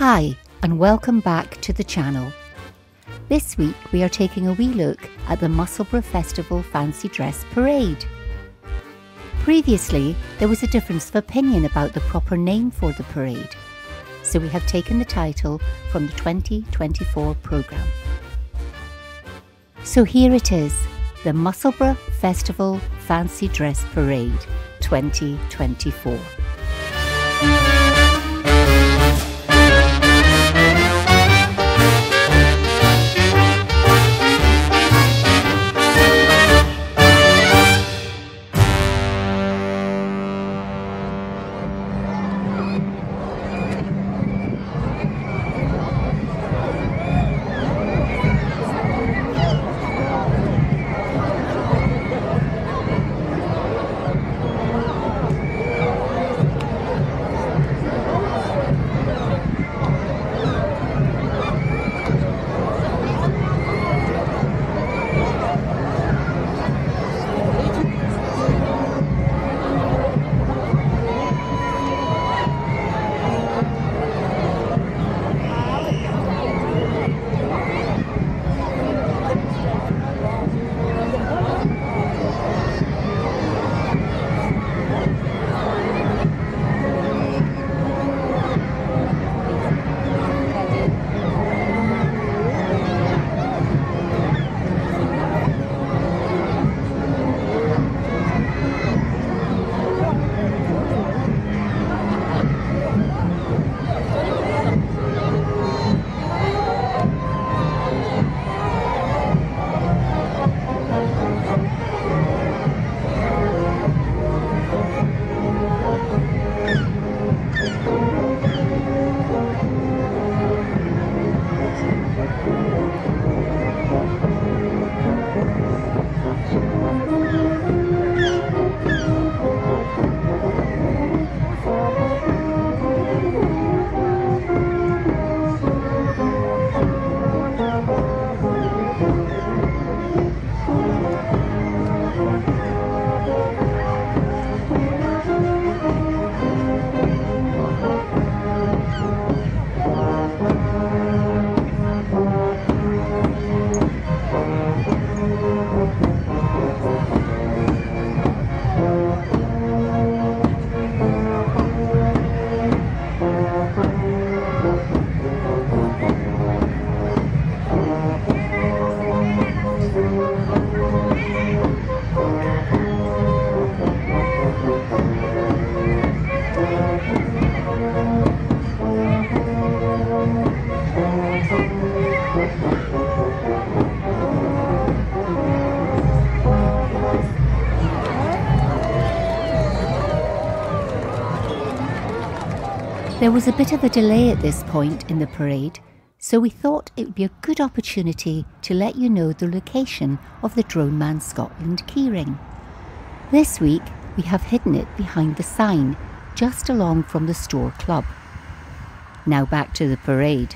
Hi, and welcome back to the channel. This week we are taking a wee look at the Musselburgh Festival Fancy Dress Parade. Previously, there was a difference of opinion about the proper name for the parade, so we have taken the title from the 2024 programme. So here it is, the Musselburgh Festival Fancy Dress Parade 2024. There was a bit of a delay at this point in the parade, so we thought it would be a good opportunity to let you know the location of the Drone Man Scotland keyring. This week we have hidden it behind the sign just along from the store club. Now back to the parade.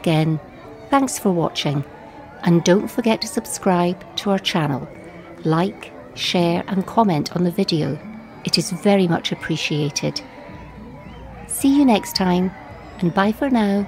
Again, thanks for watching and don't forget to subscribe to our channel, like, share and comment on the video. It is very much appreciated. See you next time and bye for now.